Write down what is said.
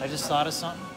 I just thought of something.